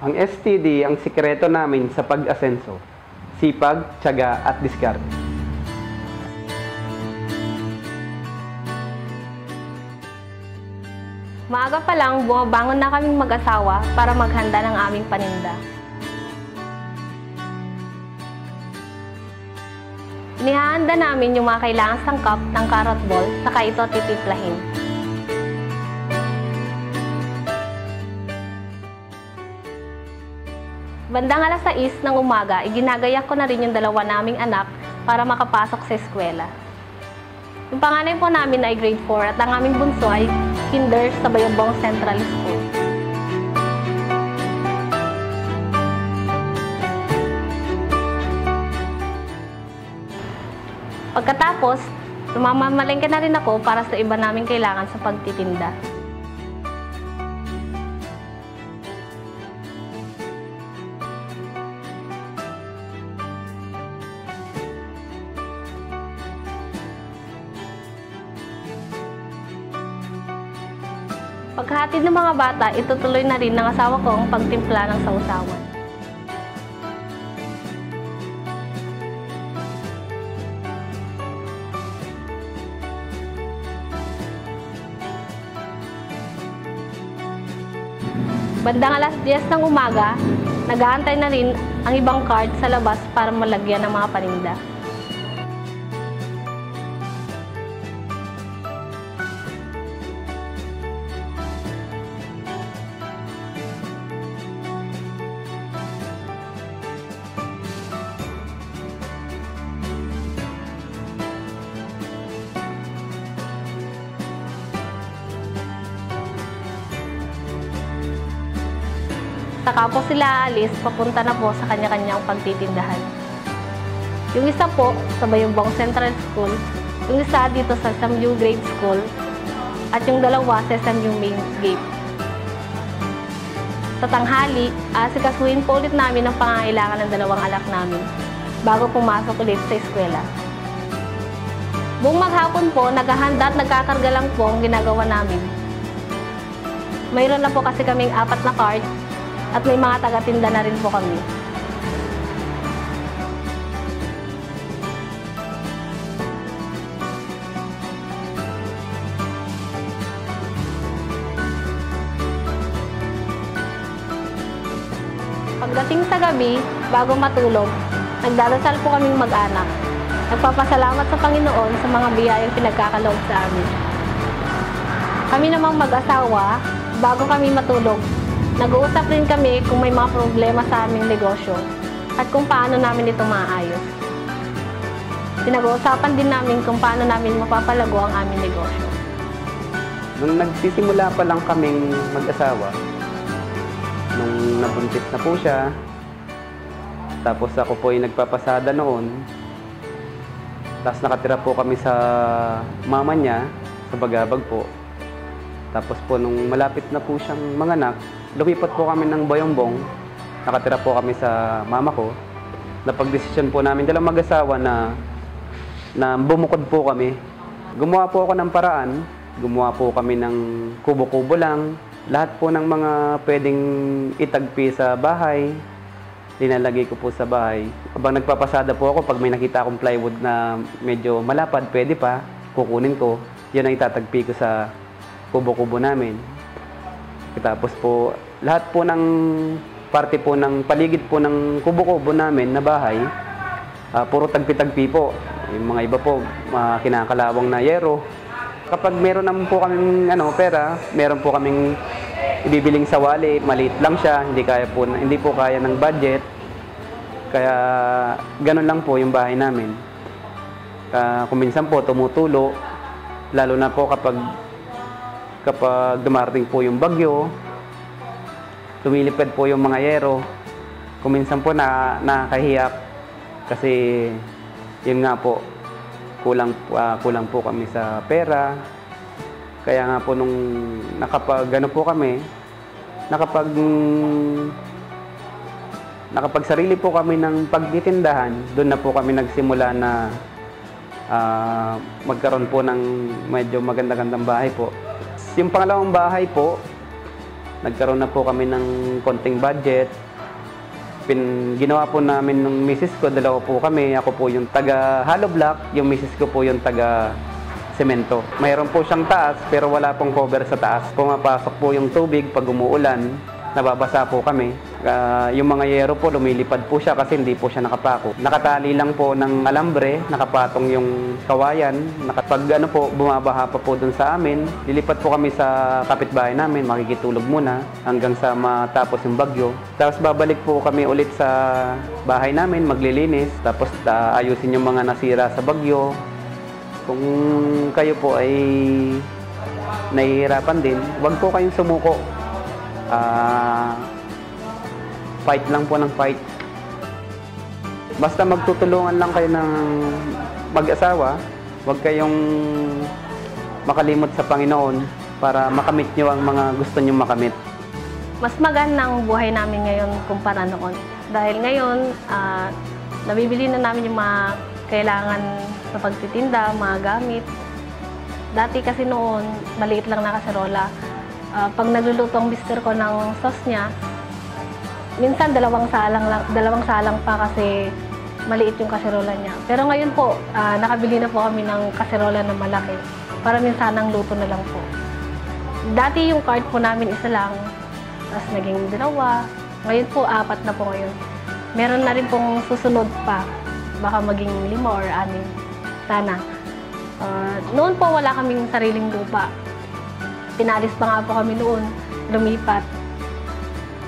Ang STD ang sikreto namin sa pag-asenso. Sipag, tiyaga at diskarte. Maaga pa lang, bumabangon na kaming mag-asawa para maghanda ng aming paninda. Inihahanda namin yung mga kailangang sangkap ng carrot ball, saka ito titiplahin. Bandang alas 6 ng umaga, iginagayak ko na rin yung dalawa naming anak para makapasok sa eskwela. Yung panganay po namin ay grade 4 at ang aming bunso ay kinder sa Bayambong Central School. Pagkatapos, lumamamalengke na rin ako para sa iba naming kailangan sa pagtitinda. Pagkahatid ng mga bata, itutuloy na rin ng asawa ko ang pagtimpla ng sausawan. Bandang alas 10 ng umaga, nag-aantay na rin ang ibang card sa labas para malagyan ng mga paninda. Saka po sila alis, papunta na po sa kanya-kanyang pagtitindahan. Yung isa po sa Bayumbong Central School, yung isa dito sa SMU Grade School, at yung dalawa sa SMU Main Gate. Sa tanghali, asikasuhin po ulit namin ang pangangailangan ng dalawang anak namin bago pumasok ulit sa eskwela. Buong maghapon po, naghahanda at nagkakarga lang po ang ginagawa namin. Mayroon na po kasi kaming apat na cart at may mga taga-tinda na rin po kami. Pagdating sa gabi, bago matulog, nagdarasal po kaming mag-anak. Nagpapasalamat sa Panginoon sa mga biyayang pinagkakaloob sa amin. Kami namang mag-asawa, bago kami matulog, nag-uusap rin kami kung may mga problema sa aming negosyo at kung paano namin ito maayos. Pinag-uusapan din namin kung paano namin mapapalago ang aming negosyo. Nung nagsisimula pa lang kaming mag-asawa, nung nabuntis na po siya, tapos ako po ay nagpapasada noon, tapos nakatira po kami sa mama niya, sa Bagabag po. Tapos po nung malapit na po siyang manganak, lumipat po kami ng Boyongbong, nakatira po kami sa mama ko. Napagdesisyon po namin dalawang mag-asawa na na bumukod po kami. Gumawa po ako ng paraan, gumawa po kami ng kubo-kubo lang, lahat po ng mga pwedeng itagpi sa bahay, linalagay ko po sa bahay. Habang nagpapasada po ako, pag may nakita akong plywood na medyo malapad, pwede pa, kukunin ko. Yun ang itatagpi ko sa kubo-kubo namin. Tapos po, lahat po ng parte po ng paligid po ng kubo-kubo namin na bahay, ah, puro tagpi-tagpi po. Yung mga iba po, mga kinakalawang na yero. Kapag meron naman po kaming ano, pera, meron po kaming ibibiling sawali, maliit lang siya, hindi kaya po, hindi po kaya ng budget. Kaya ganun lang po yung bahay namin. Ah, kung minsan po tumutulo, lalo na po kapag kapag dumarating po yung bagyo, lumilipad po yung mga yero. Kung minsan po na nakakahiyak kasi yun nga po kulang ah, kulang po kami sa pera. Kaya nga po nung nakapag ano po kami, nakapag nakapag sarili po kami ng pagtitindahan, doon na po kami nagsimula na ah, magkaroon po ng medyo maganda-gandang bahay po. Yung pangalawang bahay po, nagkaroon na po kami ng konting budget. Pin, ginawa po namin ng misis ko, dalawa po kami. Ako po yung taga hollow block, yung misis ko po yung taga semento. Mayroon po siyang taas pero wala pong cover sa taas. Pumapasok po yung tubig pag umuulan, nababasa po kami. Ah, yung mga yero po lumilipad po siya kasi hindi po siya nakapako. Nakatali lang po ng alambre, nakapatong yung kawayan. Nakapag ano po, bumabaha pa po dun sa amin. Lilipat po kami sa kapitbahay namin, makikitulog muna hanggang sa matapos yung bagyo. Tapos babalik po kami ulit sa bahay namin, maglilinis. Tapos ah, ayusin yung mga nasira sa bagyo. Kung kayo po ay nahihirapan din, huwag po kayong sumuko. Ah, fight lang po ng fight. Basta magtutulungan lang kayo ng mag-asawa, huwag kayong makalimot sa Panginoon para makamit nyo ang mga gusto nyo makamit. Mas maganda ang buhay namin ngayon kumpara noon. Dahil ngayon, ah, nabibili na namin yung mga kailangan sa pagtitinda, mga gamit. Dati kasi noon, maliit lang na kaserola. Ah, pag nagluluto ang mister ko ng sauce niya, minsan dalawang salang lang, dalawang salang pa kasi maliit yung kaserola niya. Pero ngayon po, ah, nakabili na po kami ng kaserola na malaki. Para minsan ang luto na lang po. Dati yung cart po namin isa lang, tapos naging dalawa. Ngayon po, apat na po ngayon. Meron na rin pong susunod pa. Baka maging lima or anim. Sana. Ah, noon po wala kaming sariling lupa. Pinalis pa nga po kami noon, lumipat.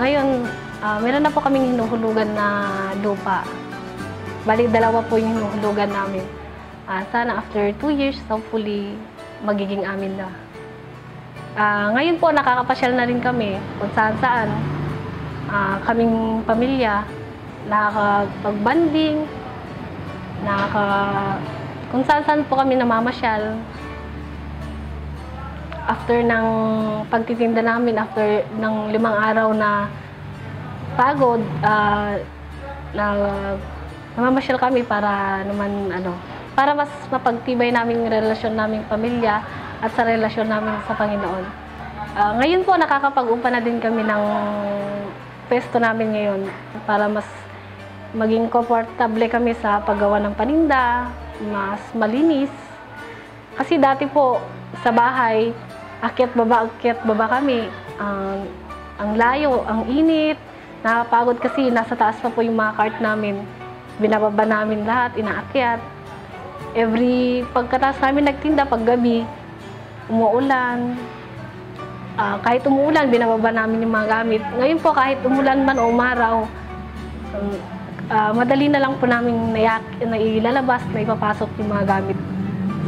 Ngayon, ah, meron na po kaming hinuhulugan na lupa. Bali, dalawa po yung hinuhulugan namin. Ah, sana after two years, hopefully, magiging amin na. Ah, ngayon po, nakakapasyal na rin kami kung saan-saan. Ah, kaming pamilya, nakakapag-banding, nakaka... kung saan-saan po kami namamasyal. After ng pagtitinda namin, after ng limang araw na pagod, ah, na namamasyal kami para naman ano, para mas mapagtibay namin relasyon naming pamilya at sa relasyon namin sa Panginoon. Ah, ngayon po nakakapag-umpa na din kami ng pesto namin ngayon para mas maging komportable kami sa paggawa ng paninda, mas malinis. Kasi dati po sa bahay, akyat baba, akyat baba kami. Ang ang layo, ang init, nakapagod kasi nasa taas pa po yung mga cart namin. Binababa namin lahat, inaakyat. Every pagkatapos namin nagtinda pag gabi, umuulan. Ah, kahit umuulan, binababa namin yung mga gamit. Ngayon po kahit umulan man o umaraw, um, ah, madali na lang po namin nailalabas, na ipapasok yung mga gamit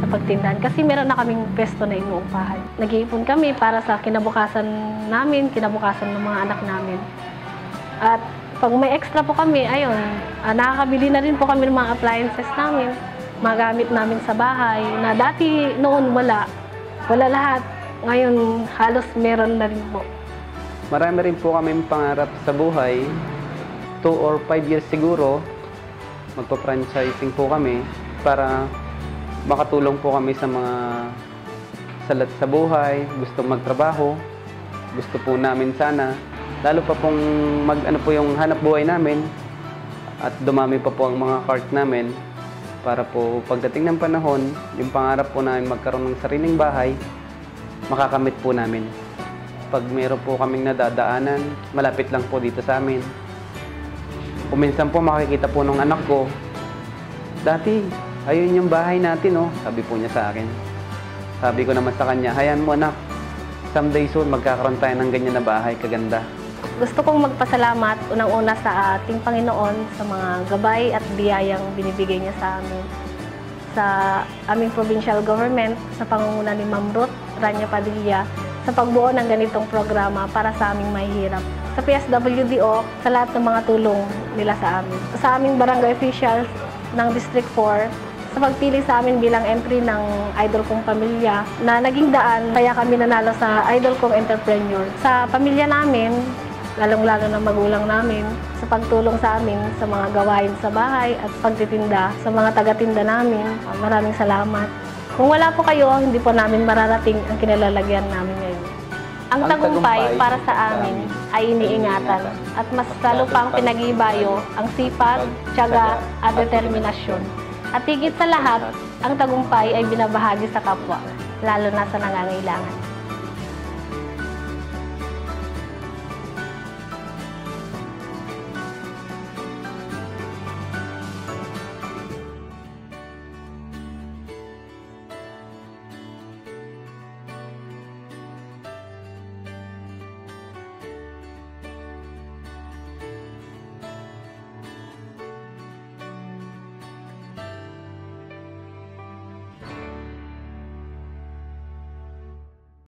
sa pagtindahan. Kasi meron na kaming pesto na inuupahan. Nag-iipon kami para sa kinabukasan namin, kinabukasan ng mga anak namin. At pag may extra po kami, ayun, ah, nakakabili na rin po kami ng mga appliances namin, mga gamit namin sa bahay, na dati noon wala. Wala lahat. Ngayon, halos meron na rin po. Marami rin po kami pangarap sa buhay. 2 or 5 years siguro, magpa-franchising po kami para makatulong po kami sa mga salat sa buhay, gusto magtrabaho, gusto po namin sana. Lalo pa pong mag ano po yung hanap buhay namin at dumami pa po ang mga cart namin para po pagdating ng panahon, yung pangarap po namin magkaroon ng sariling bahay, makakamit po namin. Pag meron po kaming nadadaanan, malapit lang po dito sa amin. Kung minsan po makikita po ng anak ko, dati, ayun yung bahay natin, oh. Sabi po niya sa akin. Sabi ko naman sa kanya, hayaan mo anak, someday soon magkakaroon tayo ng ganyan na bahay, kaganda. Gusto kong magpasalamat unang-una sa ating Panginoon sa mga gabay at biyayang binibigay niya sa amin. Sa aming provincial government, sa pangunguna ni Ma'am Ruth Rania Padilla, sa pagbuo ng ganitong programa para sa aming mahihirap. Sa PSWDO, sa lahat ng mga tulong nila sa amin. Sa aming barangay officials ng District 4, sa pagpili sa amin bilang entry ng Idol Kong Pamilya na naging daan kaya kami nanalo sa Idol Kong Entrepreneur. Sa pamilya namin, lalong-lalo na magulang namin, sa pagtulong sa amin sa mga gawain sa bahay at pagtitinda sa mga taga-tinda namin. Maraming salamat. Kung wala po kayo, hindi po namin mararating ang kinalalagyan namin ngayon. Ang tagumpay para sa amin ay iniingatan at mas lalo pang pinag-iibayo ang sipag, tiyaga at determinasyon. At higit sa lahat, ang tagumpay ay binabahagi sa kapwa, lalo na sa nangangailangan.